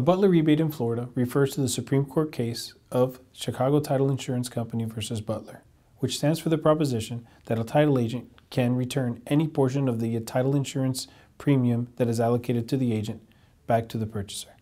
A Butler rebate in Florida refers to the Supreme Court case of Chicago Title Insurance Company versus Butler, which stands for the proposition that a title agent can return any portion of the title insurance premium that is allocated to the agent back to the purchaser.